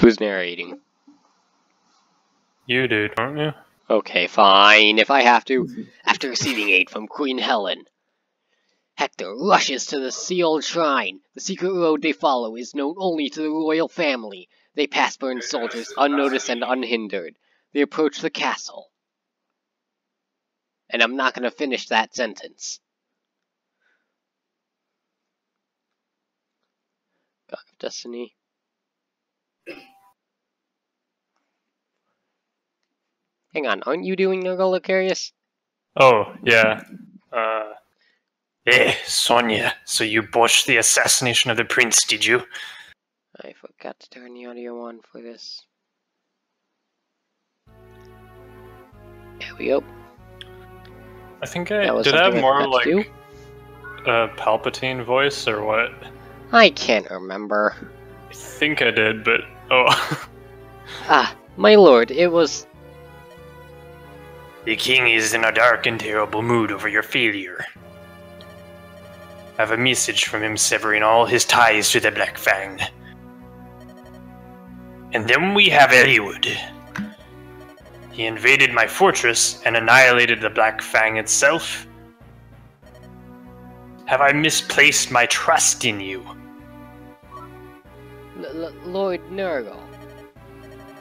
Who's narrating? You do, aren't you? Okay, fine, if I have to. After receiving aid from Queen Helen, Hector rushes to the sealed shrine. The secret road they follow is known only to the royal family. They pass burned soldiers unnoticed and unhindered. They approach the castle. And I'm not going to finish that sentence. God of Destiny. Hang on, aren't you doing Nergal Oh, yeah. Uh. Eh, Sonia, so you botched the assassination of the prince, did you? I forgot to turn the audio on for this. There we go. I think I did I have more like a Palpatine voice or what? I can't remember. I think I did, but oh. Ah, my lord, it was. The king is in a dark and terrible mood over your failure. I have a message from him severing all his ties to the Black Fang. And then we have Eliwood. He invaded my fortress and annihilated the Black Fang itself. Have I misplaced my trust in you? L- Lord Nergal.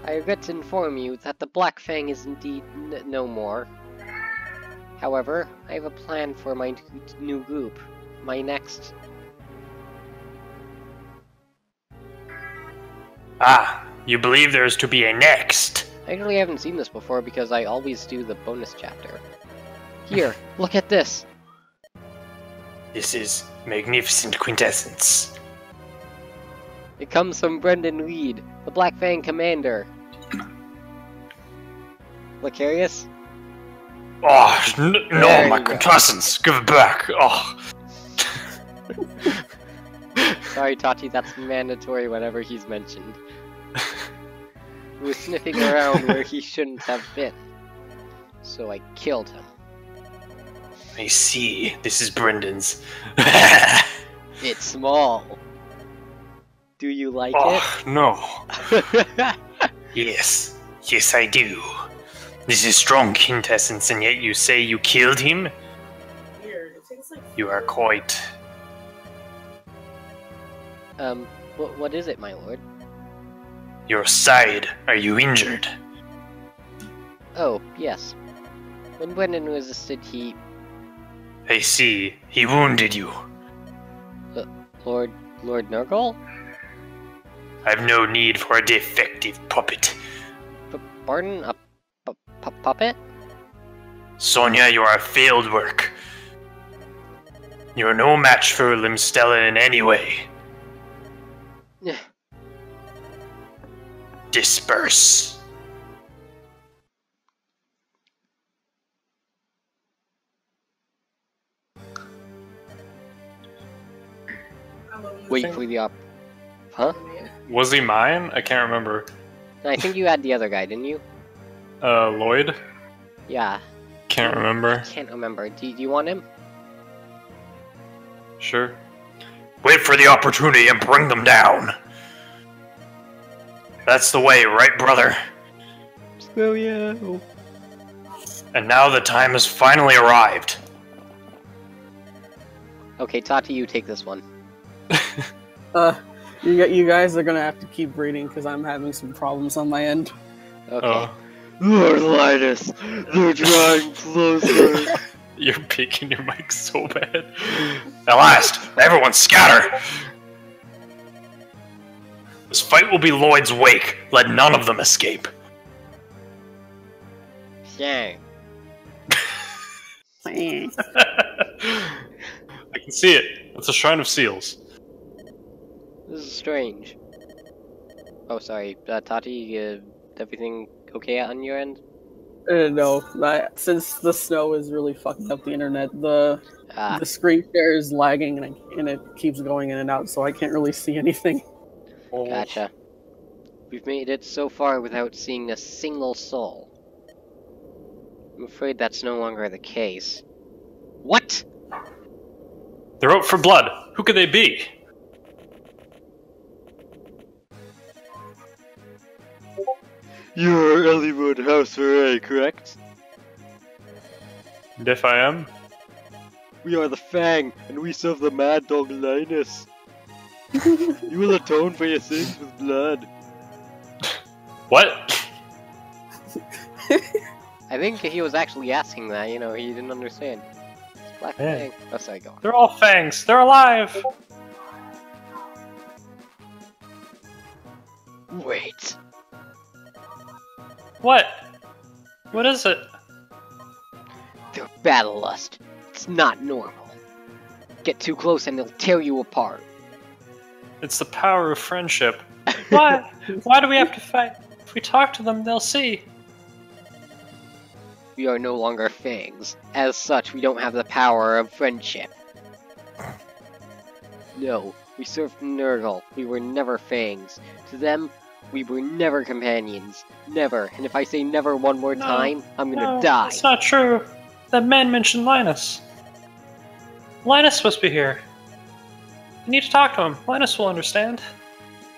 I regret to inform you that the Black Fang is indeed n- no more. However, I have a plan for my new group. My next. Ah, you believe there is to be a next? I actually haven't seen this before because I always do the bonus chapter. Here, look at this. This is magnificent quintessence. It comes from Brendan Reed, the Black Fang commander. Lucarius? Oh, ah, n- no, my quintessence, give it back. Oh, Sorry, Tati, that's mandatory whenever he's mentioned. He was sniffing around where he shouldn't have been. So I killed him. I see. This is Brendan's. It's small. Do you like ah, it? oh, no. Yes. Yes, I do. This is strong quintessence, and yet you say you killed him? Weird. It tastes like You are quite. um, what, what is it, my lord? Your side. Are you injured? Oh, yes. When Brendan resisted, he... I see. He wounded you. Lord... Lord Nergal? I've no need for a defective puppet. P- pardon? A pu- puppet? Sonia, you are a failed work. You're no match for Limstella in any way. Yeah. Disperse. Wait for the op... Huh? Was he mine? I can't remember. I think you had the other guy, didn't you? Uh, Lloyd? Yeah, Can't remember. can't remember. Do, do you want him? Sure. Wait for the opportunity and bring them down. That's the way, right, brother? Oh yeah. And now the time has finally arrived. Okay, Tati, you take this one. Uh, you, gu- you guys are gonna have to keep reading because I'm having some problems on my end. Okay. Oh, Lord Linus, they're drawing closer. you're picking your mic so bad. At last, everyone scatter! This fight will be Lloyd's wake. Let none of them escape. yeah. Eh. I can see it. It's a shrine of seals. This is strange. Oh, sorry. Uh, Tati, uh, everything okay on your end? Uh, no, I, since the snow is really fucking up the internet, the Ah, the screen share is lagging and, I, and it keeps going in and out, so I can't really see anything. gotcha. We've made it so far without seeing a single soul. I'm afraid that's no longer the case. What? They're out for blood. Who could they be? You're Eliwood House Pherae, correct? And if I am, We are the Fang, and we serve the Mad Dog Linus. you will atone for your sins with blood. what? I think he was actually asking that, you know, he didn't understand. It's Black Yeah. Fang. Oh, sorry, go on. They're all fangs. They're alive. Wait. What? What is it? They're battle lust. It's not normal. Get too close and they'll tear you apart. It's the power of friendship. Why? Why do we have to fight? If we talk to them, they'll see. We are no longer fangs. As such, we don't have the power of friendship. No, we served Nergal. We were never fangs. To them, we were never companions. Never. And if I say never one more No, time, I'm gonna no, die. That's not true. That man mentioned Linus. Linus must be here. I need to talk to him. Linus will understand.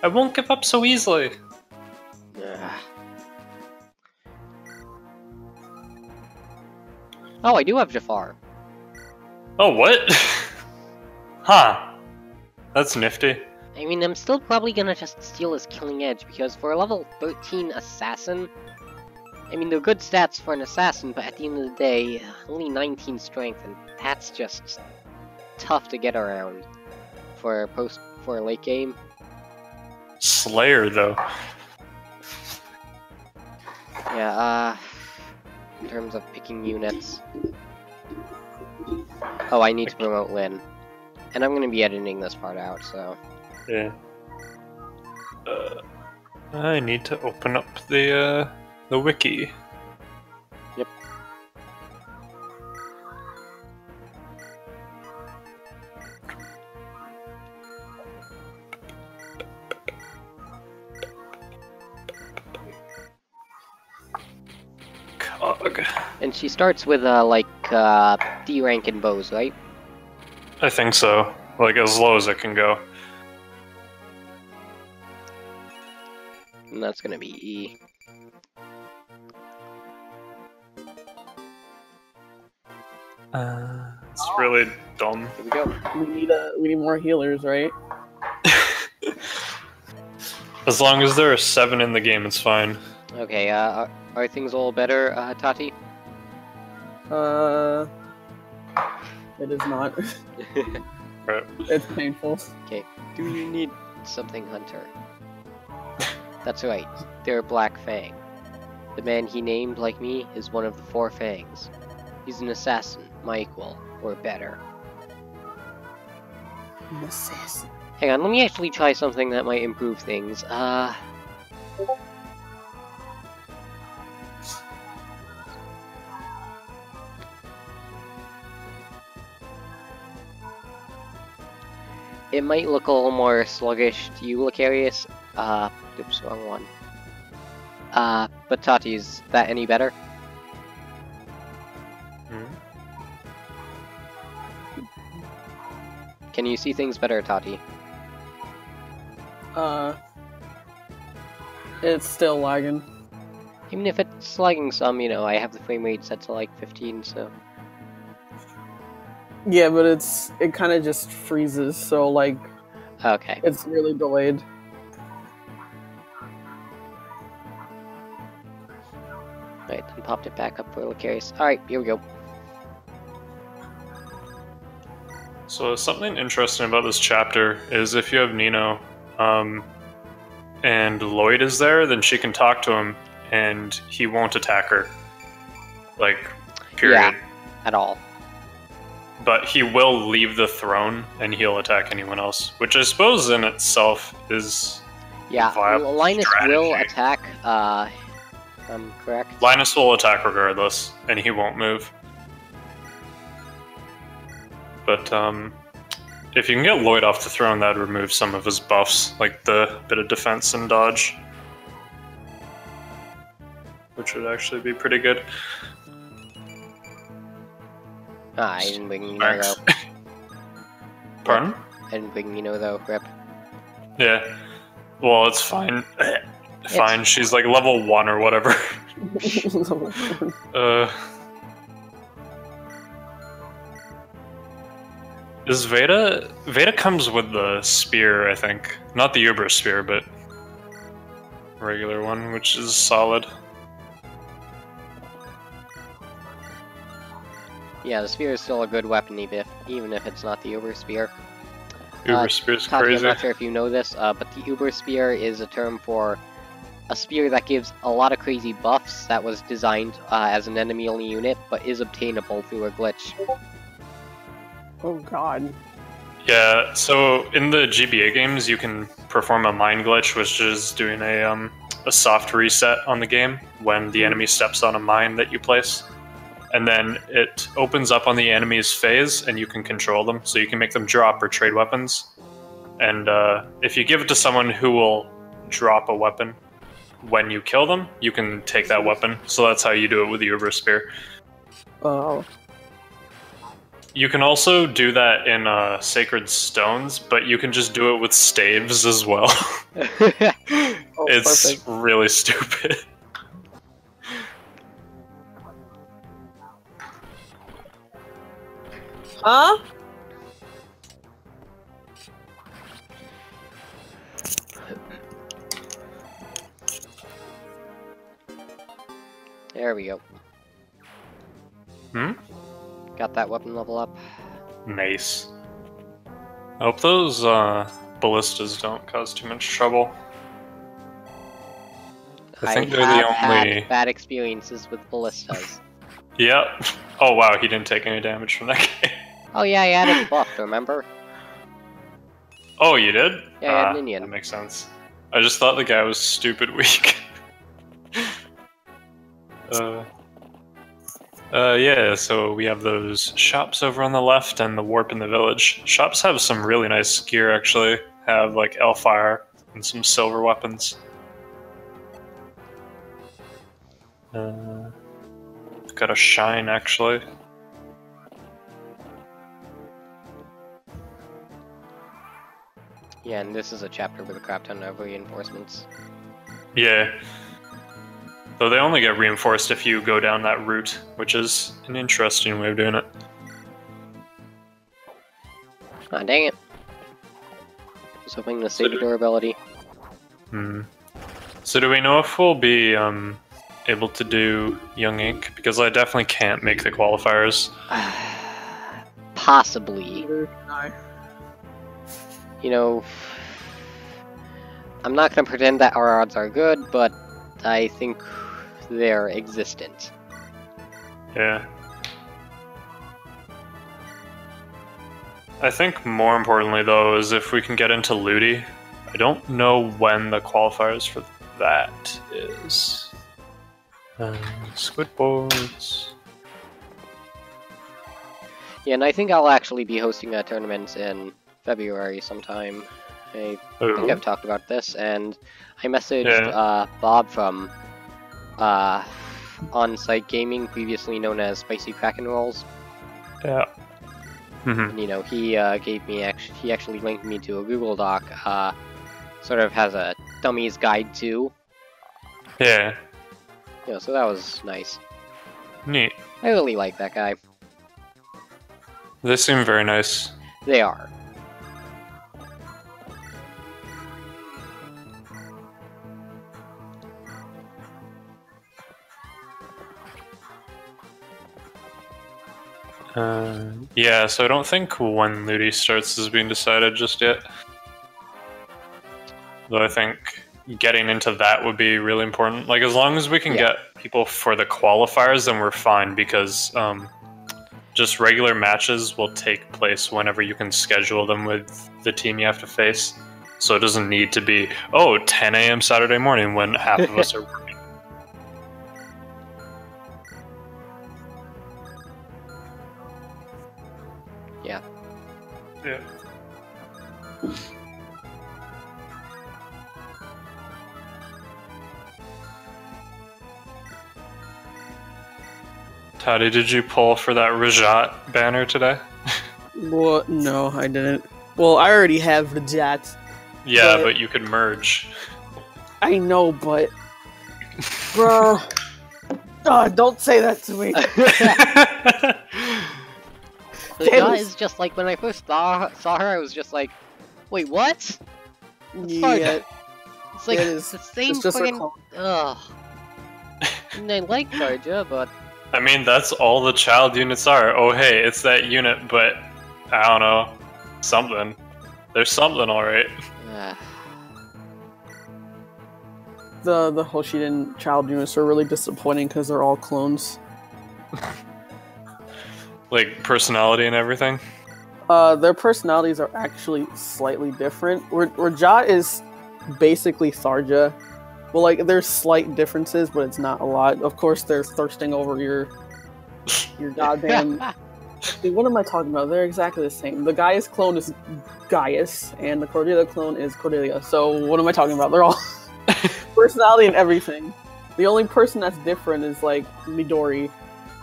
I won't give up so easily. Ugh. Oh, I do have Jaffar. Oh, what? huh. That's nifty. I mean, I'm still probably gonna just steal his Killing Edge because for a level 13 assassin, I mean, they're good stats for an assassin, but at the end of the day, only 19 strength, and that's just tough to get around for a post for a late game. Slayer, though. Yeah, uh, in terms of picking units. Oh, I need to promote Lyn. And I'm gonna be editing this part out, so. Yeah. Uh, I need to open up the uh, the wiki. Yep. Cog. And she starts with, uh, like, uh, D rank in bows, right? I think so. Like as low as it can go. And that's gonna be E. Uh, it's really dumb. Here we go. We need uh, we need more healers, right? As long as there are seven in the game, it's fine. Okay, uh, are, are things all better, uh, Tati? Uh, it is not. Right. it's painful. Okay. Do you need something, Hunter? That's right, they're Black Fang. The man he named, like me, is one of the four Fangs. He's an assassin, my equal, or better. An assassin. Hang on, let me actually try something that might improve things. Uh. It might look a little more sluggish to you, Lucarius. Uh, oops, wrong one. Uh, but Tati, is that any better? Hmm? Can you see things better, Tati? Uh, it's still lagging. Even if it's lagging some, you know, I have the frame rate set to like 15, so... Yeah, but it's it kind of just freezes, so like Okay. it's really delayed. Popped it back up for Lucarius. Alright, here we go. So something interesting about this chapter is if you have Nino, um, and Lloyd is there, then she can talk to him, and he won't attack her. Like, period. Yeah. At all. But he will leave the throne, and he'll attack anyone else, which I suppose in itself is Yeah, Linus will attack, uh... I'm correct. Linus will attack regardless, and he won't move. But um, if you can get Lloyd off the throne, that'd remove some of his buffs, like the bit of defense and dodge, which would actually be pretty good. Ah, I didn't bring Nino though. Pardon? I didn't bring Nino though, rip. Yeah. Well, it's fine. Fine, she's like level one or whatever. uh. Is Vaida Vaida comes with the spear, I think. Not the Uber spear, but regular one, which is solid. Yeah, the spear is still a good weapon, even if, even if it's not the Uber spear. Uber Uh, spear's Tati, I'm crazy. not sure if you know this, uh, but the Uber spear is a term for a spear that gives a lot of crazy buffs that was designed uh, as an enemy-only unit, but is obtainable through a glitch. oh god. Yeah, so in the GBA games, you can perform a mind glitch, which is doing a um, a soft reset on the game when the enemy steps on a mine that you place, and then it opens up on the enemy's phase, and you can control them. So you can make them drop or trade weapons, and uh, if you give it to someone who will drop a weapon when you kill them, you can take that weapon. So that's how you do it with the Uber Spear. Oh. You can also do that in uh, Sacred Stones, but you can just do it with staves as well. oh it's perfect. really stupid. Huh? There we go. Hmm? Got that weapon level up. Nice. I hope those uh, ballistas don't cause too much trouble. I think they're the only- bad experiences with ballistas. Yep. Oh wow, he didn't take any damage from that game. oh yeah, I added buff, remember? Oh, you did? Yeah, I had Ah, minion. That makes sense. I just thought the guy was stupid weak. Uh, uh, yeah, so we have those shops over on the left and the warp in the village. Shops have some really nice gear, actually. Have like Elfire and some silver weapons. Uh, got a shine, actually. Yeah, and this is a chapter with a crap ton of reinforcements. Yeah. Though they only get reinforced if you go down that route, which is an interesting way of doing it. Ah, dang it. I Was hoping to So save do- durability. Hmm. So do we know if we'll be um, able to do Young Ink? Because I definitely can't make the qualifiers. Possibly. You know, I'm not gonna pretend that our odds are good, but I think they're existent. Yeah. I think more importantly though is if we can get into LUTI. I don't know when the qualifiers for that is. Uh, squid boards. Yeah, and I think I'll actually be hosting a tournament in February sometime. I think I've talked about this, and I messaged Yeah. uh, Bob from uh, On-Site Gaming, previously known as Spicy Kraken Rolls. Yeah. Mm-hmm. And, you know, he uh, gave me actually he actually linked me to a Google Doc. Uh, sort of has a dummy's guide too. Yeah. You know, so that was nice. Neat. I really like that guy. They seem very nice. They are. Uh, yeah, so I don't think when LUTI starts is being decided just yet. Though I think getting into that would be really important. Like, as long as we can Yeah. get people for the qualifiers, then we're fine because um, just regular matches will take place whenever you can schedule them with the team you have to face. So it doesn't need to be, oh, 10 a.m. Saturday morning when half of us are Tati, did you pull for that Rhajat banner today? What? No, I didn't. Well, I already have Rhajat. Yeah, But- but you could merge. I know, but bruh, oh, don't say that to me. The Damn jaw it. is just like when I first saw, saw her, I was just like, wait, what? yeah, It's like It is- the same it's just fucking. Ugh. And I like Tharja, but I mean, that's all the child units are. Oh, hey, it's that unit, but I don't know, something. There's something, all right. uh, the the Hoshidan child units are really disappointing because they're all clones. Like personality and everything. Uh, their personalities are actually slightly different. Where, Ja is basically Tharja. Well, like there's slight differences, but it's not a lot. Of course, they're thirsting over your your goddamn. Dude, what am I talking about? They're exactly the same. The Gaius clone is Gaius, and the Cordelia clone is Cordelia. So what am I talking about? They're all personality and everything. The only person that's different is like Midori,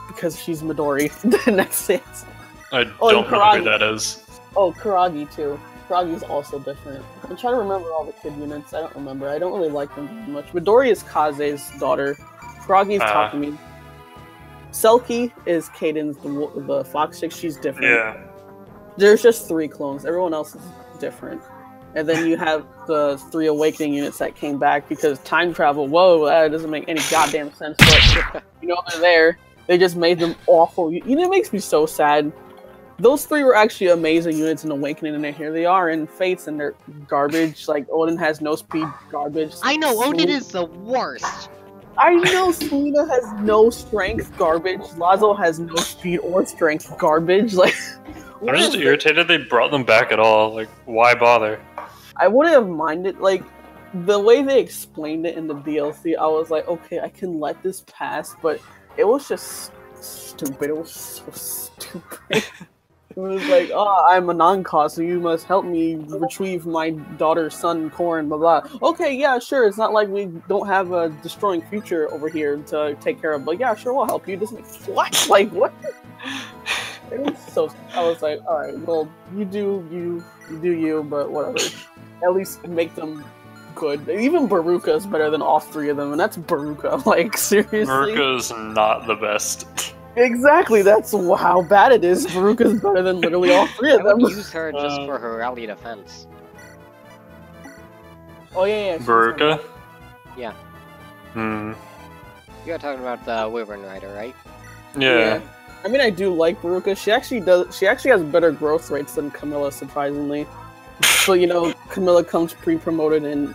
because she's Midori, and that's it. I Oh, don't and know Kiragi. who that is. Oh, Kiragi too. Kiragi's also different. I'm trying to remember all the kid units. I don't remember. I don't really like them very much. Midori is Kaze's daughter. Kiragi's Ah. Takumi. Selkie is Kaden's the, the fox chick. She's different. Yeah. There's just three clones. Everyone else is different. And then you have the three awakening units that came back because time travel. Whoa, that doesn't make any goddamn sense. But you know they're there. They just made them awful. You know, it makes me so sad. Those three were actually amazing units in Awakening, and here they are in Fates, and they're garbage. Like Odin has no speed, garbage. I know Odin Swe- is the worst. I know Selena has no strength, garbage. Laslow has no speed or strength, garbage. Like, I'm just is it? irritated they brought them back at all. Like, why bother? I wouldn't have minded like the way they explained it in the DLC. I was like, okay, I can let this pass, but it was just stupid. It was so stupid. it was like, oh, I'm a non-cost, so you must help me retrieve my daughter's son, Corn. Blah blah. Okay, yeah, sure. It's not like we don't have a destroying future over here to take care of, but yeah, sure, we'll help you. Like, what? Like what? It was so. I was like, all right, well, you do you, you do you, but whatever. At least make them good. Even Beruka is better than all three of them, and that's Beruka. Like seriously, Maruka's not the best. exactly. That's how bad it is. Beruka's better than literally all three of them. would use her just Uh, for her rally defense. Oh yeah, yeah. she's Beruka? Yeah. Hmm. You're talking about the Wyvern Rider, right? Yeah. I mean, I do like Beruka. She actually does. She actually has better growth rates than Camilla, surprisingly. But you know, Camilla comes pre-promoted and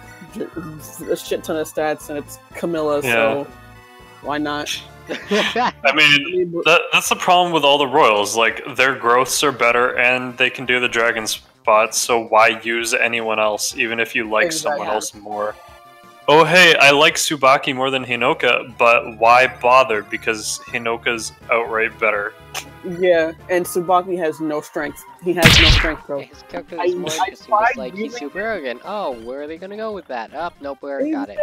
a shit ton of stats, and it's Camilla, so why not? I I mean, mean, that, that's the problem with all the royals. Like, their growths are better and they can do the dragon spots, so why use anyone else, even if you like someone else more? Oh, hey, I like Subaki more than Hinoka, but why bother? Because Hinoka's outright better. Yeah, and Subaki has no strength. He has no strength bro. His character I- is more I interesting, tried just like he's super arrogant. Oh, where are they gonna go with that? Up, nope, where got it.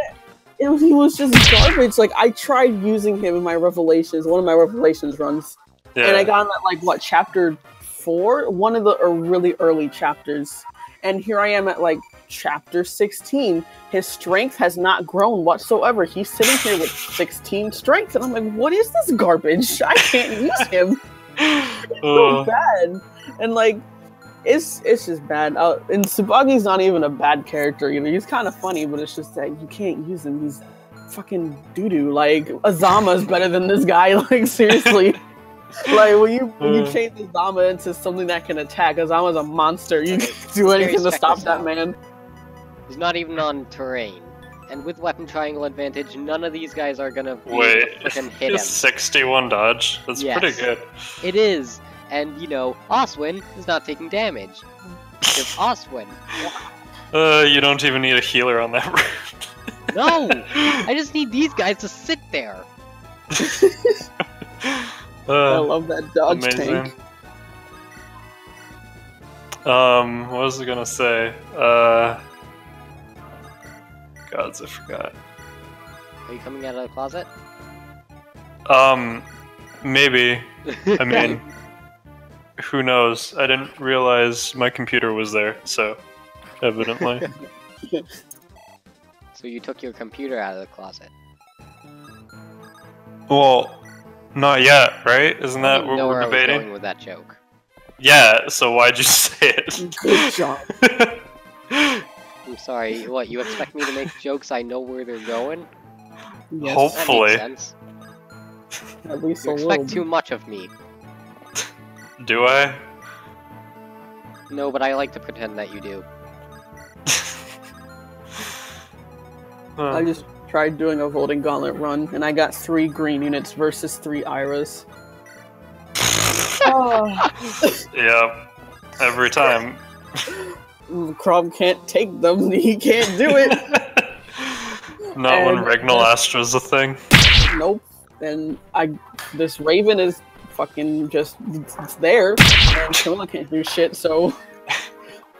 It was, he was just garbage. Like I tried using him in my revelations, one of my revelations runs, Yeah. and I got him at like what chapter four, one of the uh, really early chapters, and here I am at like chapter sixteen. His strength has not grown whatsoever. He's sitting here with sixteen strength, and I'm like, what is this garbage? I can't use him. so Uh, bad, and like it's it's just bad. Uh, and Subaki's not even a bad character either. He's kind of funny, but it's just that you can't use him. He's fucking doo doo. Like Azama's better than this guy. Like seriously. like when you when you Uh. change Azama into something that can attack, Azama's a monster. You can do anything to stop that man. He's not even on terrain. And with weapon triangle advantage, none of these guys are gonna be Wait, able to freaking hit him. it's 61 dodge. That's Yes. pretty good. It is. And, you know, Oswin is not taking damage. If Oswin. Uh, you don't even need a healer on that route. No! I just need these guys to sit there. I uh, love that dodge amazing. tank. Um, what was I gonna say? Uh, gods, I forgot. Are you coming out of the closet? Um, maybe. I mean, who knows? I didn't realize my computer was there, so evidently. So So you took your computer out of the closet. Well, not yet, right? Isn't that didn't what we're where I was debating? going with that joke. Yeah. So why'd you say it? Good job. I'm sorry. What you expect me to make jokes? I know where they're going. Yes, Hope- That Hopefully. makes sense. at least You a little. expect too much of me. Do I? No, but I like to pretend that you do. Huh. I just tried doing a voting gauntlet run, and I got three green units versus three Ayras. oh, yeah. Every time. Mm, Chrom can't take them. He can't do it. Not when And- uh, Regnal Astra's a thing. nope. And I, this Raven is fucking just it's there, and Camilla can't do shit. So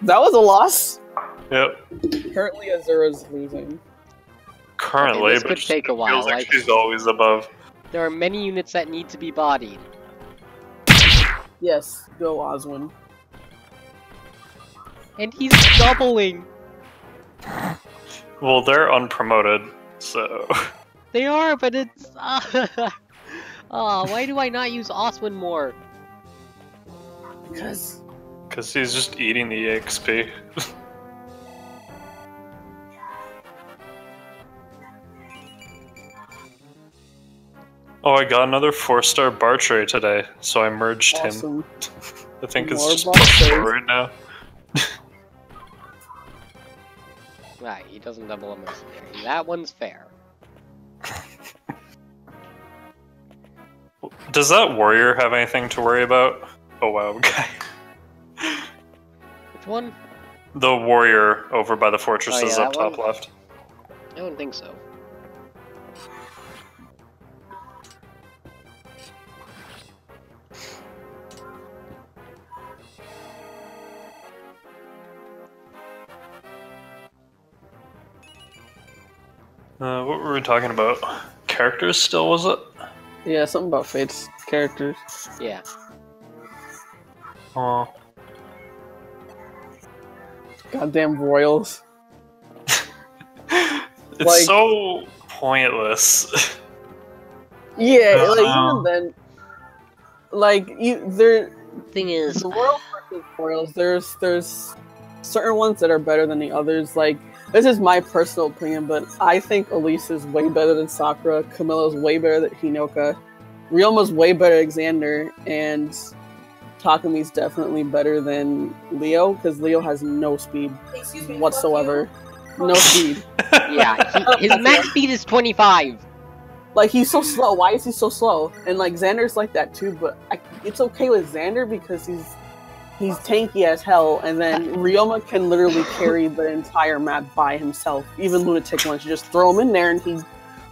that was a loss. Yep. Currently, Azura's losing. Currently, this but could take a feels while, Like like- she's always above. There are many units that need to be bodied. Yes, go Oswin. And he's doubling! Well, they're unpromoted, so They are, but it's. Uh, Ah, why do I not use Oswin more? Because because he's just eating the EXP. oh, I got another four-star Bartre today, so I merged him. I think it's just plus Bartres. right now. Right, he doesn't double a mercenary. That one's fair. Does that warrior have anything to worry about? Oh wow, okay. Which one? The warrior over by the fortresses Oh, yeah, up top one? left. I don't think so. Uh, what were we talking about? Characters still, was it? Yeah, something about Fate's characters. Yeah. Oh. Goddamn Royals. It's Like- so pointless. Yeah, like Uh-oh. even then, like you, there, Thing is, the Royals versus Royals. There's there's certain ones that are better than the others. Like this is my personal opinion, but I think Elise is way better than Sakura. Camilla's way better than Hinoka. Ryoma's way better than Xander, and Takumi's definitely better than Leo because Leo has no speed me. whatsoever. No speed. yeah, he, his max speed is 25. Like he's so slow. Why is he so slow? And like Xander's like that too, but I, it's okay with Xander because he's he's tanky as hell. And then Ryoma can literally carry the entire map by himself. Even Lunatic ones, you just throw him in there and he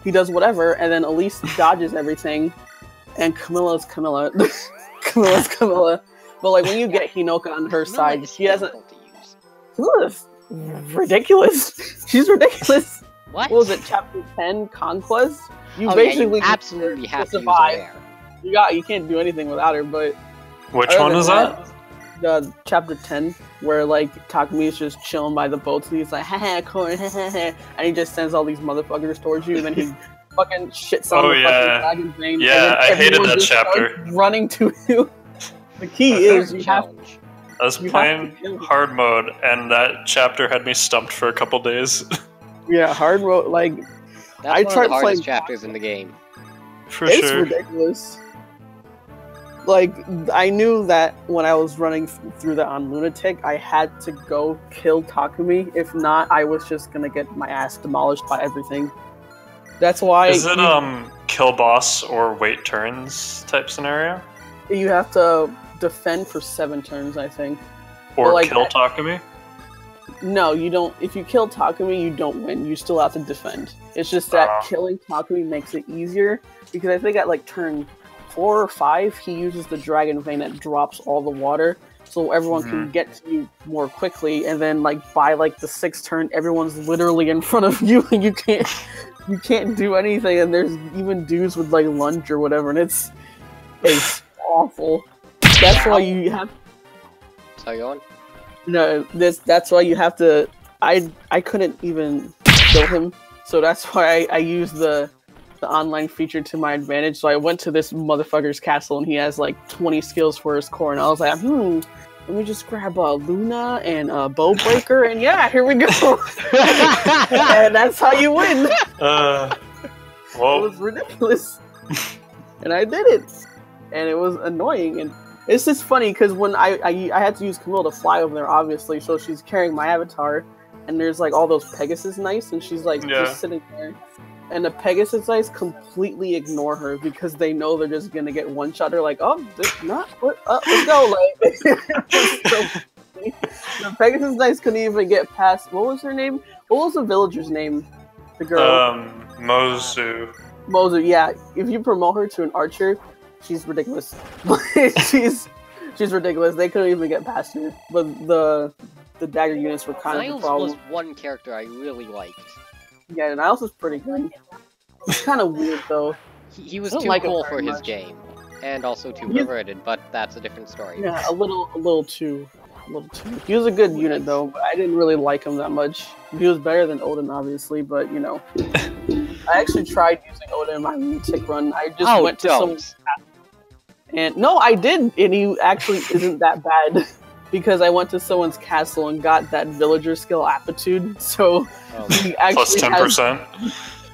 he does whatever. And then Elise dodges everything, and Camilla's Camilla. Camilla's Camilla. But like when you get Hinoka on her side, she hasn't. difficult to. Camilla's mm. ridiculous. She's ridiculous. What? What was it? Chapter ten, Conquest. You Oh, yeah, you basically absolutely have to use survive. her there. You got you can't do anything without her, but Which one than is that? The chapter ten, where like Takumi is just chilling by the boats, and he's like, "Ha ha, corn, ha ha ha," and he just sends all these motherfuckers towards you, and then he fucking shits on Oh, the yeah. fucking dragon vein. Yeah, and I hated that just chapter. Running to you. The key is you have challenge. I was you playing hard mode, and that chapter had me stumped for a couple days. yeah hard mode like That's I one tried of the hardest playing- chapters in the game. for sure it's sure. ridiculous. Like I knew that when I was running th- through that on Lunatic, I had to go kill Takumi. If not, I was just gonna get my ass demolished by everything. That's why Is it you, um kill boss or wait turns type scenario? you have to defend for seven turns. I think. Or like kill Takumi? No, you don't. If you kill Takumi, you don't win. You still have to defend. It's just that Ah. killing Takumi makes it easier because I think at like turn four or five, he uses the dragon vein that drops all the water, so everyone can mm-hmm. get to you more quickly. And then like by like the sixth turn, everyone's literally in front of you, and you can't you can't do anything. And there's even dudes with like lunge or whatever, and it's it's awful. That's why you have So you on? no, this that's why you have to. I I couldn't even kill him. So that's why I, I use the the online feature to my advantage. So I went to this motherfucker's castle and he has like 20 skills for his core, and I was like, hmm, let me just grab uh, Luna and uh, Bow Breaker, and yeah, here we go. and that's how you win. Uh, It was ridiculous, and I did it, and it was annoying. And it's just funny because when I, I I had to use Camille to fly over there, obviously, so she's carrying my avatar, and there's like all those Pegasus Knights, and she's like Yeah. just sitting there. And the Pegasus Knights completely ignore her because they know they're just gonna get one shot. They're like, "Oh, this, not what? Uh, let's go!" Like, so the Pegasus Knights couldn't even get past. What was her name? What was the villager's name? The girl. um, Mozu. Moser, yeah. If you promote her to an archer, she's ridiculous. she's she's ridiculous. They couldn't even get past her. But the the dagger units were kind of the problem. was one character I really liked. Yeah, Niles was pretty good. It's kind of weird though. He, he was too like cool for his much. game, and also too He's- perverted. But that's a different story. Yeah, a little a little too a little too. He was a good unit though, but I didn't really like him that much. He was better than Odin, obviously, but you know. I actually tried using Odin in my lunatic run. I just oh, went to some don't. And no, I didn't. and he actually isn't that bad because I went to someone's castle and got that villager skill aptitude. So Oh, he actually Plus ten percent.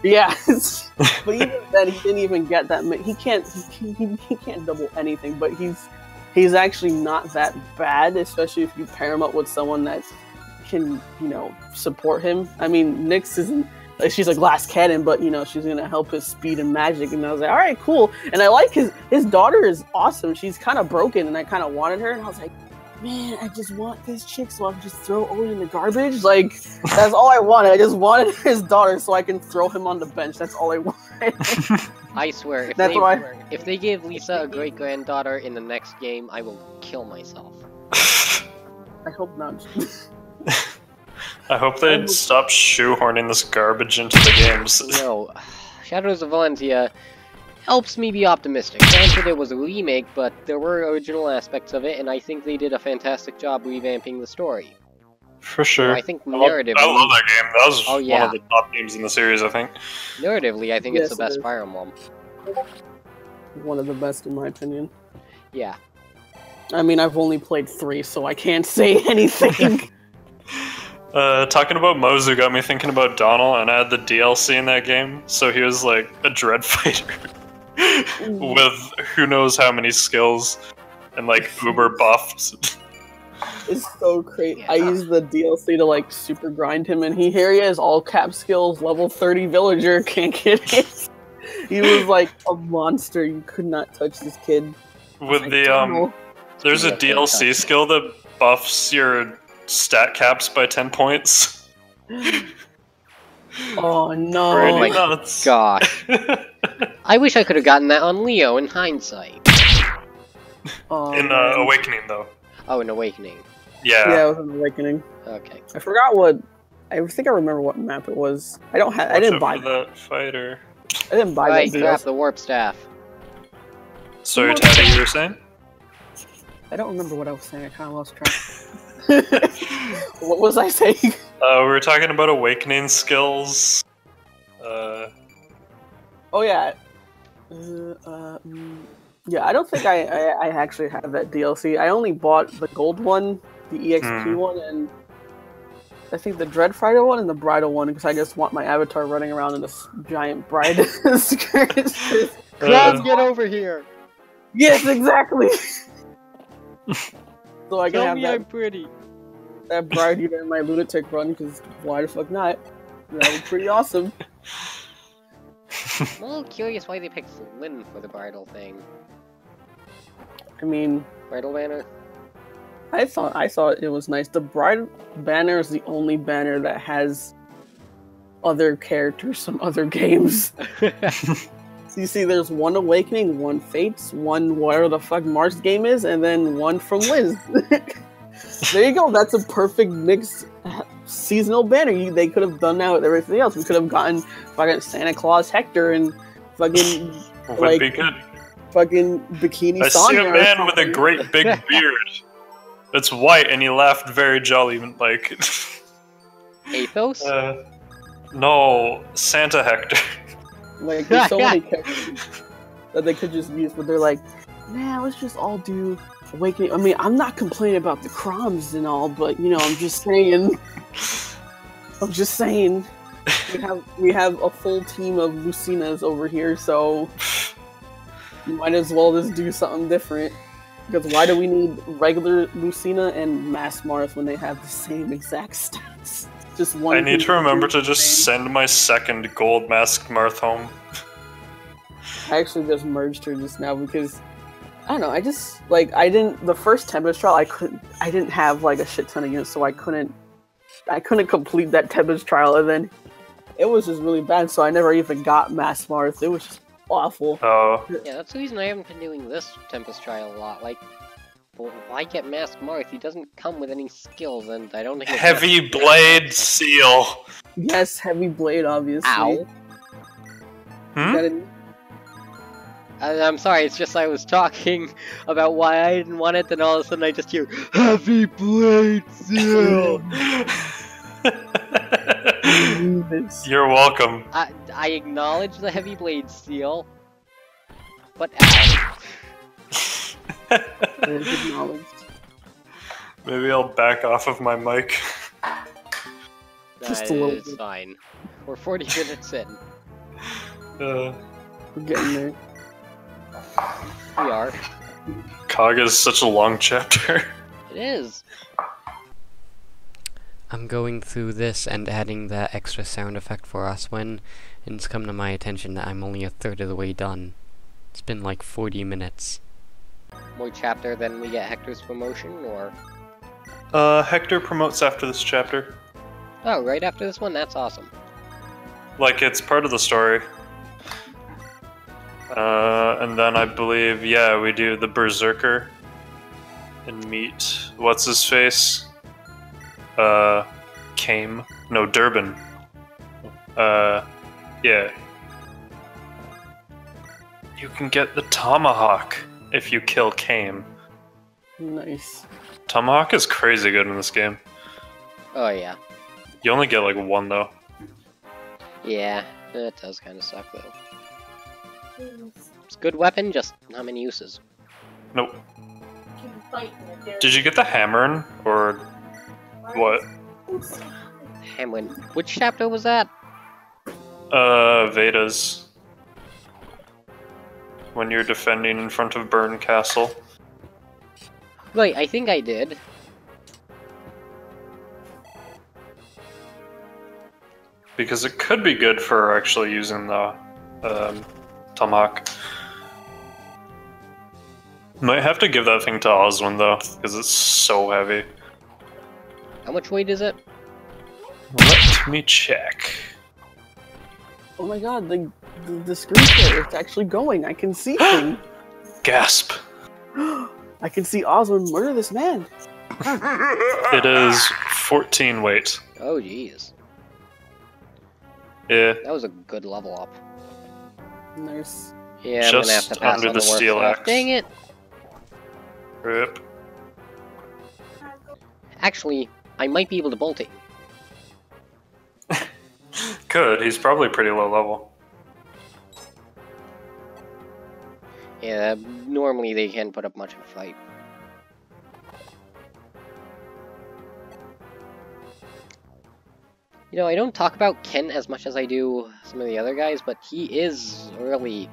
yeah. but even then, he didn't even get that. He can't. He, he, he can't double anything. But he's he's actually not that bad, especially if you pair him up with someone that can you know support him. I mean, Nyx isn't. like, She's a glass cannon, but you know she's gonna help his speed and magic. And I was like, all right, cool. And I like his his daughter is awesome. She's kind of broken, and I kind of wanted her. And I was like, man, I just want this chick, so I can just throw Odin in the garbage. Like that's all I wanted. I just wanted his daughter, so I can throw him on the bench. That's all I wanted. I swear, if That's they why- if they give Lisa a great granddaughter in the next game, I will kill myself. I hope not. I hope they um, stop shoehorning this garbage into the games. No, Shadows of Valentia helps me be optimistic. Granted, it was a remake, but there were original aspects of it, and I think they did a fantastic job revamping the story. For sure. I think I love, narratively, I love that game. That was Oh, one yeah. of the top games in the series, I think. narratively, I think Yes, it's the it best is. Fire Emblem. One of the best, in my opinion. Yeah. I mean, I've only played three, so I can't say anything. Uh, talking about Mozu got me thinking about Donnel, and I had the DLC in that game, so he was like a dread fighter with who knows how many skills and like uber buffed. it's so crazy. I Yeah. used the DLC to like super grind him, and he here he is, all cap skills, level thirty villager, can't get it. he was like a monster. You could not touch this kid. with Like, the um, Donnel. there's a Yeah, fantastic. DLC skill that buffs your stat caps by ten points. Oh no! Pretty my nuts. Gosh. I wish I could have gotten that on Leo in hindsight. Oh, in uh. Awakening though. Oh, in Awakening. Yeah. yeah, it was an awakening. Okay. I forgot what. I think I remember what map it was. I don't have. I didn't buy. for that fighter. I didn't buy Right, that crap, DLC. the warp staff. Sorry, What? Tati, you were saying? I don't remember what I was saying. I kind of lost track. what was I saying? Uh, we were talking about awakening skills. Uh, Oh yeah. Uh, uh, mm, yeah, I don't think I, I I actually have that DLC. I only bought the gold one, the EXP Hmm. one, and I think the Dread Dreadfighter one and the Bridal one because I just want my avatar running around in this giant bride skirt. Crabs, uh, get over here! yes, exactly. so I can Tell have me that, I'm pretty. that bride unit in my lunatic run because why the fuck not? That would be pretty awesome. I'm a little curious why they picked Lyn for the bridal thing. I mean, Bridal banner? I thought I thought it was nice. The bride banner is the only banner that has other characters from other games. So you see, there's one Awakening, one Fates, one whatever the fuck Mars game is, and then one from Liz. there you go. That's a perfect mixed seasonal banner. You, they could have done that with everything else. We could have gotten fucking Santa Claus Hector and fucking Like, fucking Bikini I see a man with a great big beard. It's white, and he laughed very jolly, even like. Athos? uh, No, Santa Hector. Like there's so many characters that they could just use, but they're like, nah, let's just all do awakening. I mean, I'm not complaining about the crumbs and all, but you know, I'm just saying. I'm just saying. We have we have a full team of Lucinas over here, so you might as well just do something different. Because why do we need regular Lucina and Mask Marth when they have the same exact stats? Just one. I need to remember to just same. send my second gold mask Marth home. I actually just merged her just now because I don't know. I just like I didn't the first Tempest trial. I couldn't. I didn't have like a shit ton of units, so I couldn't. I couldn't complete that Tempest trial, and then it was just really bad. So I never even got Mask Marth. It was just awful. Oh, Yeah, that's the reason I haven't been doing this Tempest trial a lot. Like, well, why get Mask Marth? He doesn't come with any skills, and I don't think heavy blade seal. Yes, heavy blade, obviously. Ow. Hmm? That in- I, I'm sorry, it's just I was talking about why I didn't want it, then all of a sudden I just hear heavy blade seal. this. You're welcome. I, I acknowledge the heavy blade steel, but acknowledged. Maybe I'll back off of my mic. Just a little is bit. fine. We're 40 minutes in. Uh, We're getting there. We are. Kaga is such a long chapter. It is. I'm going through this and adding that extra sound effect for us when it's come to my attention that I'm only a third of the way done. It's been like 40 minutes. More chapter than we get Hector's promotion, or Uh, Hector promotes after this chapter. oh, right after this one. That's awesome. Like, it's part of the story. Uh, and then I believe, yeah, we do the Berserker and meet what's his face? Uh, Kame. No, Durban. Uh, yeah. You can get the Tomahawk if you kill Kame. Nice. Tomahawk is crazy good in this game. Oh yeah, You only get like one though. yeah. It does kind of suck though. It's a good weapon, just not many uses. Nope. Did you get the Hammering or what? Hammerne, which chapter was that? Uh, Vedas. When you're defending in front of Burn Castle. Right, I think I did. Because it could be good for actually using the um, Tomahawk. Might have to give that thing to Oswin though, because it's so heavy. How much weight is it? Let me check. Oh my god, the the, the screen share it's actually going. I can see things. Gasp. I can see Oswin murder this man. It is 14 weight. Oh jeez, Yeah. that was a good level up. Nurse. Yeah, I'm gonna have to pass under on the the, steel stuff. axe. Dang it! Rip. Actually, I might be able to bolt it. Could. He's probably pretty low level. Yeah, normally they can't put up much of a fight. You know, I don't talk about Kent as much as I do some of the other guys, but he is really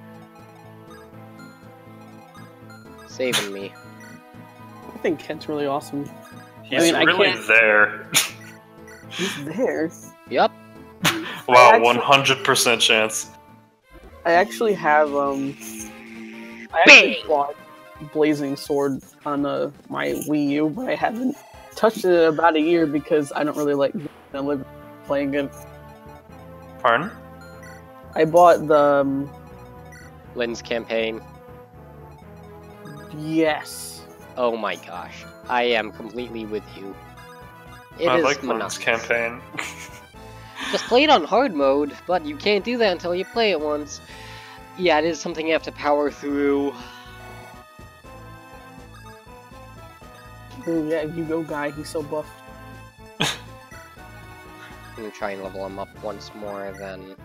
saving me. I think Kent's really awesome. He's mean, I really can't- there. He's there. Yep. wow, actually- 100% chance. I actually have um. I actually bought Blazing Sword on uh, my Wii U, but I haven't touched it in about a year because I don't really like playing it. Pardon? I bought the um, Lyn's campaign. yes. Oh my gosh. I am completely with you. It I is like Lyn's monotonous. campaign. Just play it on hard mode, but you can't do that until you play it once. Yeah, it is something you have to power through. Oh, yeah, you go guy. He's so buff. gonna try and level him up once more. Then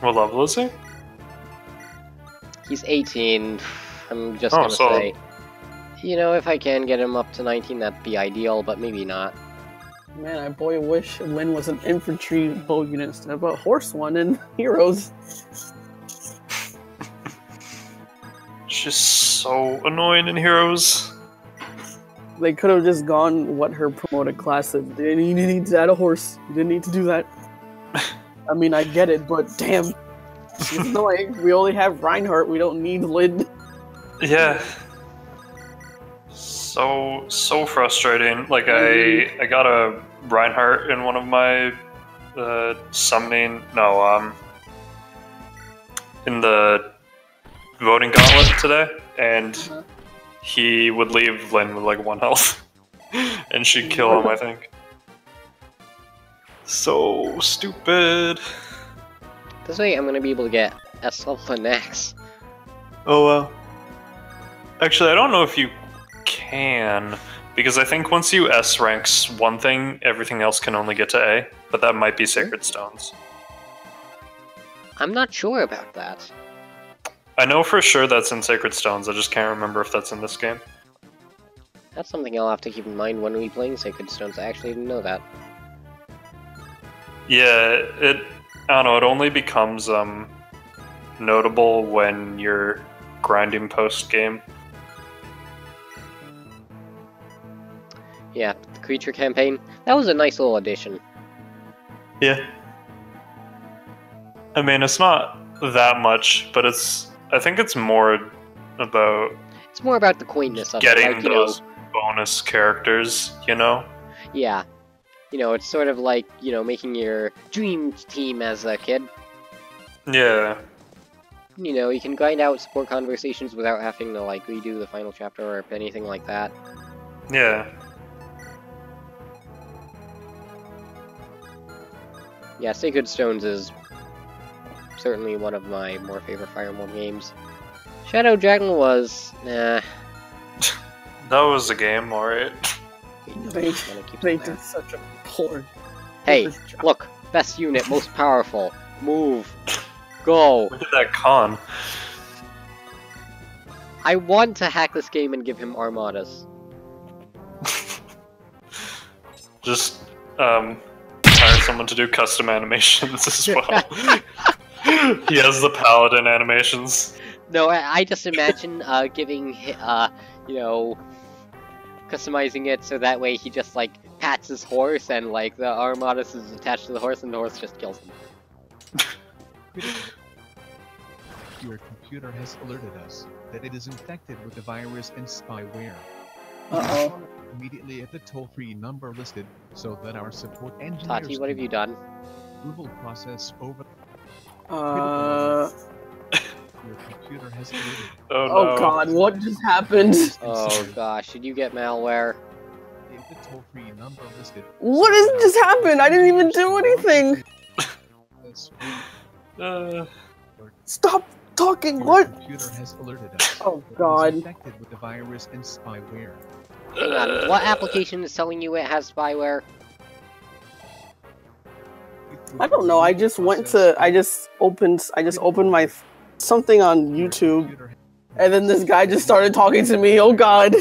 What level is he? he's 18. I'm just Oh, gonna solid. say, you know, if I can get him up to 19, that'd be ideal. But maybe not. Man, I boy wish Lyn was an infantry bow unit instead of a horse one in Heroes. She's so annoying in Heroes. They could have just gone what her promoted class is. They didn't need- need to add a horse. You didn't need to do that. I mean, I get it, but damn. She's annoying. We only have Reinhardt. We don't need Lyn. Yeah. So so frustrating. Like I I got a Reinhardt in one of my uh, summoning no um in the voting gauntlet today, and Uh-huh. he would leave Lyn with like one health, and she'd kill him. I think. So stupid. This way, I'm gonna be able to get S level and Oh well. Actually, I don't know if you can because I think once you S ranks one thing, everything else can only get to A. But that might be Sacred Stones. I'm not sure about that. I know for sure that's in Sacred Stones. I just can't remember if that's in this game. That's something I'll have to keep in mind when we playing Sacred Stones. I actually didn't know that. Yeah, it. I don't know. It only becomes um notable when you're grinding post Yeah, the creature campaign. That was a nice little addition. Yeah. I mean, it's not that much, but it's. I think it's more about It's more about the quaintness of getting it. Like, you know, those bonus characters, you know? yeah. You know, it's sort of like, you know, making your dream team as a kid. Yeah. You know, you can grind out support conversations without having to, like, redo the final chapter or anything like that. Yeah. Yeah, Sacred Stones is certainly one of my more favorite Fire Emblem games. Shadow Dragon was, nah. That was a game, alright. They, they it there. did such a poor. Hey, look, best unit, most powerful. Move. Go. Look at that con. I want to hack this game and give him Armads. Just, um, hire someone to do custom animations as well. he has the paladin animations. No, I, I just imagine uh, giving, uh, you know, customizing it so that way he just like pats his horse and like the Armads is attached to the horse and the horse just kills him. Your computer has alerted us that it is infected with the virus and spyware. Uh-oh. Immediately at the toll-free number listed so that our support engineers Tati, what have you done? approval process over Uh, your computer has alerted. Oh, oh god, what just happened? Oh gosh, did you get malware? The toll-free number listed What has just happened? I didn't even do anything. Uh, Stop talking. Your What? computer has alerted us Oh that it is god. infected with the virus and spyware. Hang on, what application is telling you it has spyware? I don't know. I just went to. I just opened. I just opened my something on YouTube, and then this guy just started talking to me. Oh god.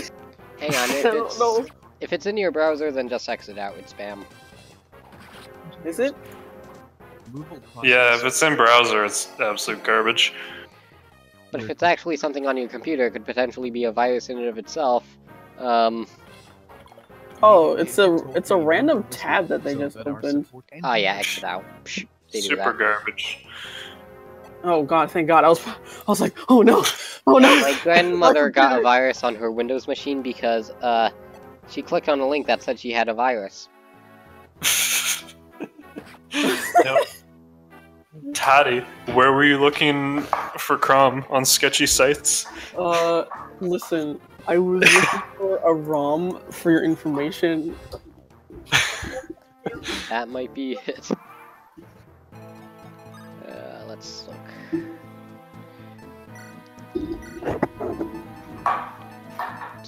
Hang on, I if don't it's, know. if it's in your browser, then just exit out, it's spam. Is it? Yeah, if it's in browser, it's absolute garbage. But if it's actually something on your computer, it could potentially be a virus in and of itself. Um, Oh, it's a it's a random tab that they just opened. oh yeah, exit out. Psh, they do Super that. garbage. Oh god, thank god. I was I was like, oh no, oh no. My grandmother got a virus on her Windows machine because, uh, she clicked on a link that said she had a virus. Yep. Tati, where were you looking for Chrom on sketchy sites? Uh, listen, I was looking for a ROM for your information. That might be it. Uh, let's look.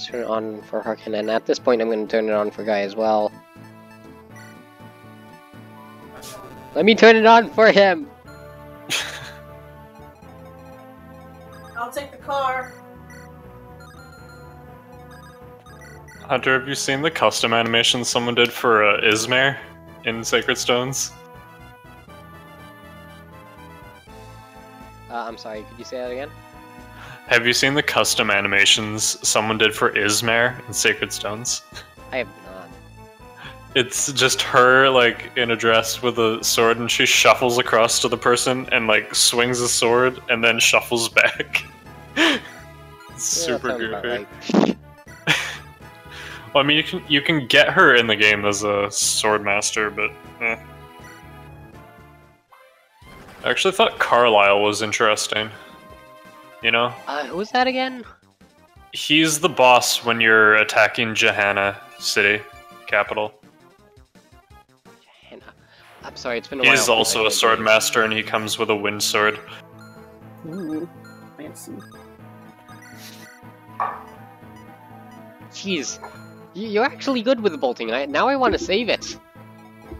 Turn it on for Harkin, and at this point I'm going to turn it on for Guy as well. Let me turn it on for him. I'll take the car. Hunter, have you seen the custom animation someone did for uh, Ismaire in Sacred Stones? Uh, I'm sorry, could you say that again? Have you seen the custom animations someone did for Ismaire in Sacred Stones? I have not. It's just her like in a dress with a sword, and she shuffles across to the person and like swings the sword and then shuffles back. Yeah, Super sounds about goofy. right. Well, I mean, you can you can get her in the game as a sword master, but eh. I actually thought Carlyle was interesting. You know, Uh, who was that again? he's the boss when you're attacking Jehanna City, capital. Jehanna. I'm sorry, it's been a while. He's also a sword master, and he comes with a wind sword. Ooh, fancy. Jeez, You- you're actually good with bolting. I, now I want to save it.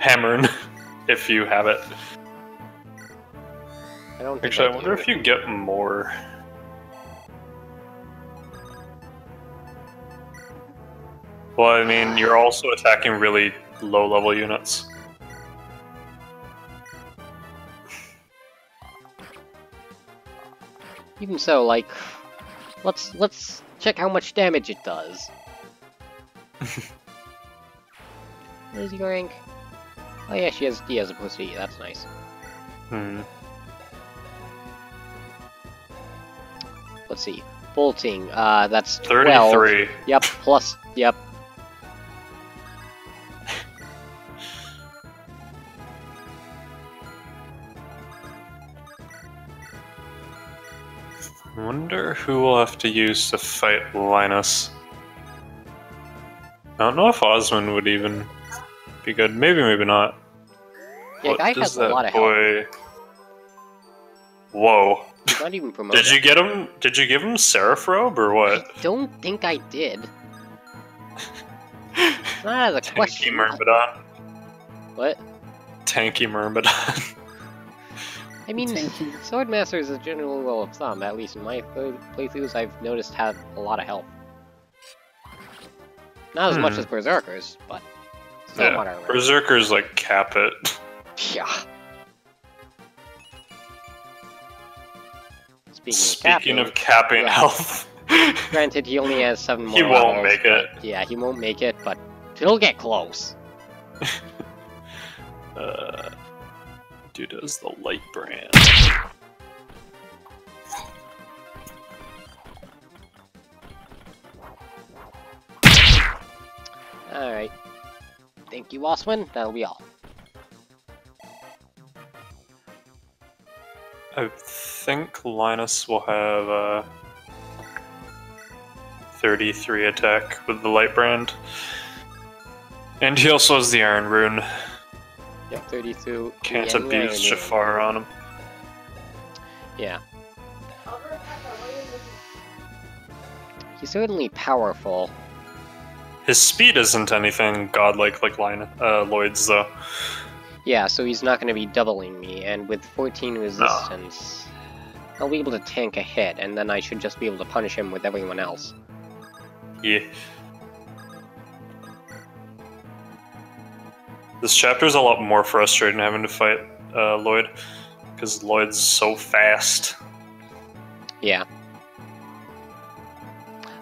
Hammerne, if you have it. I don't. Think Actually, I do. wonder if you get more. Well, I mean, you're also attacking really low level units. Even so, like, let's let's check how much damage it does. what is your rank? Oh yeah, she has D as opposed to E. That's nice. Hmm. Let's see. Bolting. Uh, that's 12. 33. Yep. Plus. Yep. Wonder who we'll have to use to fight Linus. I don't know if Oswin would even be good. Maybe, maybe not. Yeah, what guy does has a lot of health. boy... Whoa. He's not even promoted. Did you get him? Did you give him Seraph Robe or what? I don't think I did. Not as a Tanky question. Myrmidon. What? Tanky Myrmidon. I mean, Tanky. Swordmaster is a general rule of thumb. At least in my th- playthroughs, I've noticed have a lot of health. Not as much Hmm. as Berserkers, but somewhat yeah. around. Berserkers like cap it. Yeah. Speaking, Speaking of, of capping Yeah. health, granted, he only has seven more. he won't levels, make it. Yeah, he won't make it, but he'll get close. Uh, dude does the light brand. All right. Thank you, Oswin. That'll be all. I think Linus will have uh, 33 attack with the light brand. And he also has the Iron Rune. Yep, 32. Can't Yeah, abuse Jaffar on him. Yeah. He's certainly powerful. His speed isn't anything godlike like Lin- uh, Lloyd's, though. Yeah, so he's not going to be doubling me, and with 14 resistance, I'll be able to tank a hit, and then I should just be able to punish him with everyone else. Yeah. This chapter is a lot more frustrating having to fight uh, Lloyd, because Lloyd's so fast. Yeah.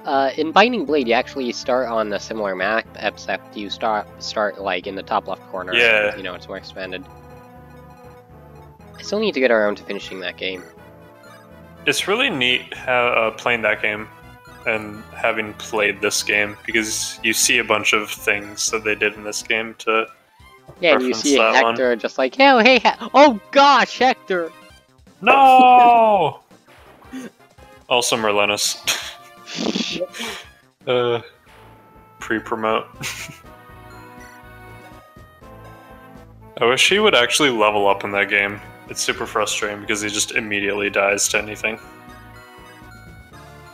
Uh, in Binding Blade, you actually start on a similar map, except you start start like in the top left corner. Yeah. You know, it's more expanded. I still need to get around to finishing that game. It's really neat ha- uh, playing that game and having played this game because you see a bunch of things that they did in this game to. Yeah, and you see that one. Hector just like, oh hey, he- oh gosh, Hector. No! also, Merlinus. uh, pre promote. I wish he would actually level up in that game. It's super frustrating because he just immediately dies to anything.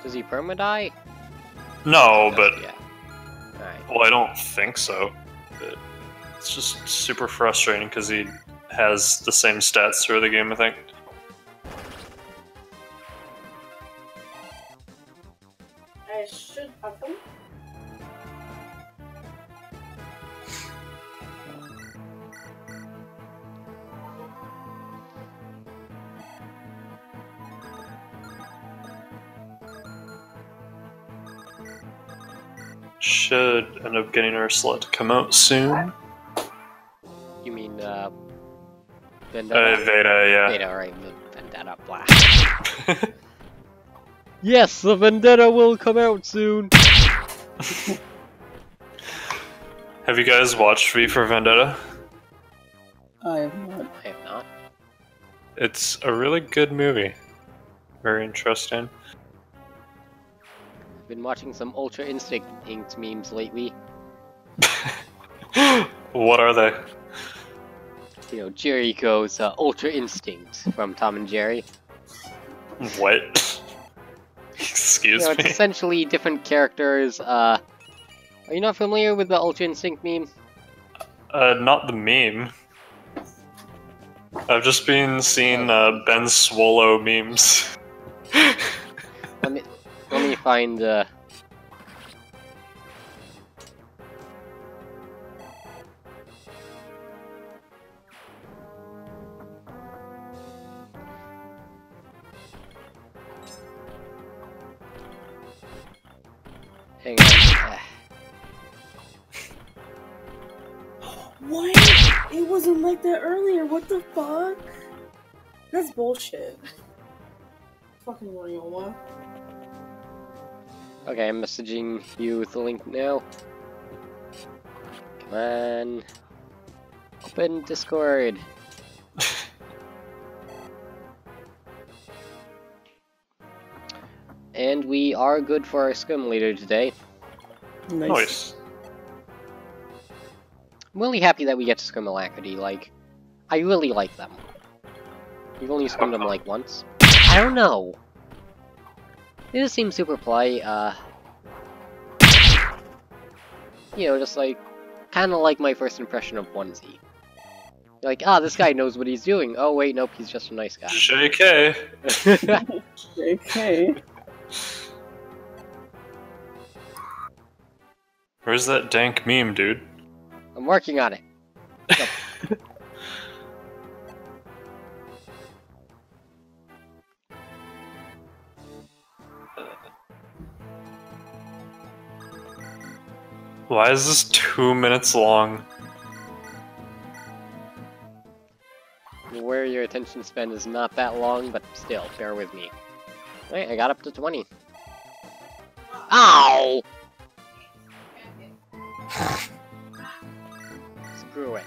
Does he perma die? No, but yeah. Alright. Well, I don't think so. It's just super frustrating because he has the same stats through the game, I think. I should have them. Should end up getting Ursula to come out soon. Vendetta? Oh, Vaida, yeah. Vaida, right, Vendetta Blast. yes, the Vendetta will come out soon! Have you guys watched V for Vendetta? I have not. I have not. It's a really good movie. Very interesting. I've been watching some Ultra Instinct memes lately. what are they? You know, Jerry goes, uh, Ultra Instinct from Tom and Jerry. What? Excuse You know, it's me. essentially different characters, uh... Are you not familiar with the Ultra Instinct meme? Uh, not the meme. I've just been seeing uh, Ben Swallow memes. Let me, let me find, uh... bullshit. Fucking Loyola. Okay, I'm messaging you with the link now. Come on. Open Discord. and we are good for our scrim leader today. Nice. I'm really happy that we get to scrim Alacrity, like, I really like them. We've only scrimmed them like once. I don't know. They just seem super polite, uh... You know, just like, kinda like my first impression of Onesie. Like, ah, this guy knows what he's doing. Oh wait, nope, he's just a nice guy. JK. Okay. Where's that dank meme, dude? I'm working on it. Why is this two minutes long? Where your attention span is not that long, but still, bear with me. Wait, I got up to 20. Ow! Screw it.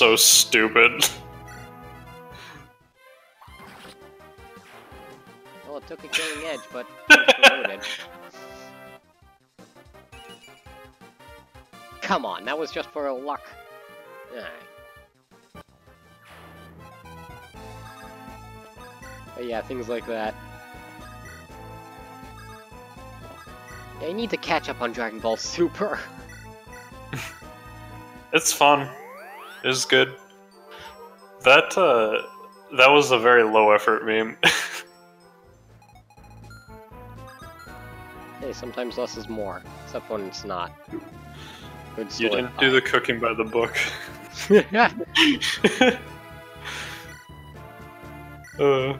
So stupid. Well, it took a killing edge, but. Come on, that was just for a luck. Alright. But yeah, things like that. I need to catch up on Dragon Ball Super. It's fun. It's good. That uh that was a very low effort meme. hey, sometimes less is more. Except when it's not. Good you didn't do the cooking by the book. uh,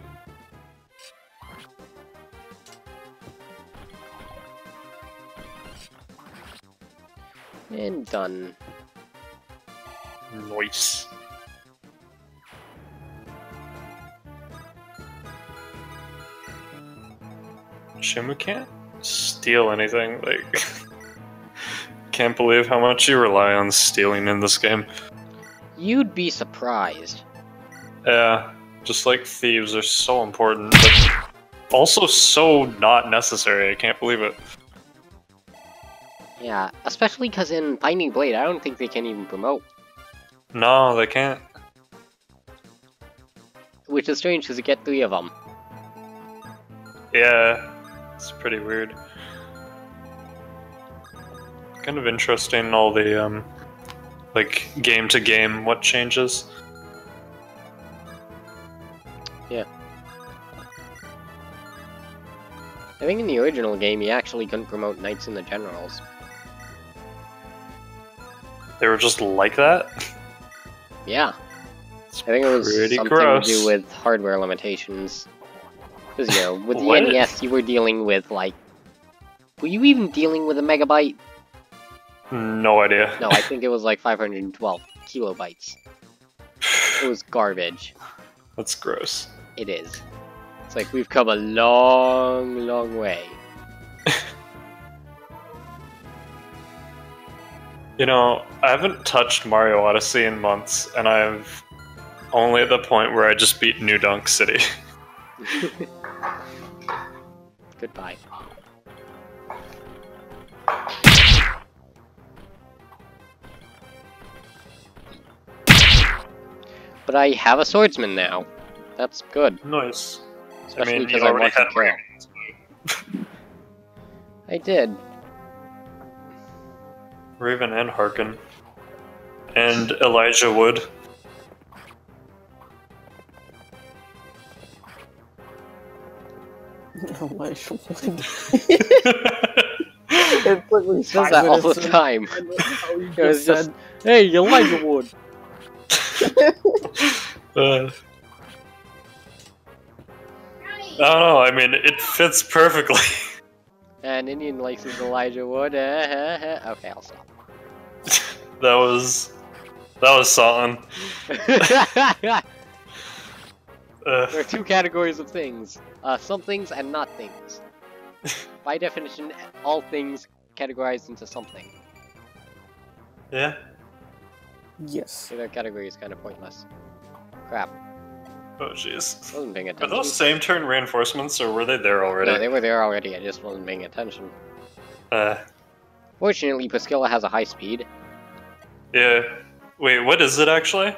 and done. Nice. Shimu can't steal anything. Like, can't believe how much you rely on stealing in this game. You'd be surprised. Yeah, just like thieves are so important, but also so not necessary. I can't believe it. Yeah, especially because in Binding Blade, I don't think they can even promote. No, they can't. which is strange because you get three of them. Yeah, it's pretty weird. Kind of interesting all the um like game to game what changes. Yeah. I think in the original game, you actually couldn't promote knights and the generals. They were just like that. Yeah, It's I think it was something gross. to do with hardware limitations. Because, you know, with the NES, you were dealing with, like... Were you even dealing with a megabyte? No idea. No, I think it was like 512 kilobytes. It was garbage. That's gross. It is. It's like we've come a long, long way. You know, I haven't touched Mario Odyssey in months, and I'm only at the point where I just beat New Donk City. Goodbye. But I have a swordsman now. That's good. nice. I Especially mean, because I already had. I did. Raven and Harkin. And Elijah Wood. Elijah Wood. It took me He says five that all the time. understand how he It was just just, hey, Elijah Wood. Uh, I don't know, I mean, it fits perfectly. And Indian likes his Elijah Wood. eh, eh, eh. Okay, I'll stop. That was. That was something. there are two categories of things. Uh, some things and not things. By definition, all things categorized into something. yeah. Yes. The other category is kind of pointless. Crap. Oh, jeez. Wasn't paying Are attention. those same turn reinforcements, or were they there already? No, they were there already, I just wasn't paying attention. Uh, Fortunately, Pasquilla has a high speed. Yeah. Wait, what is it actually?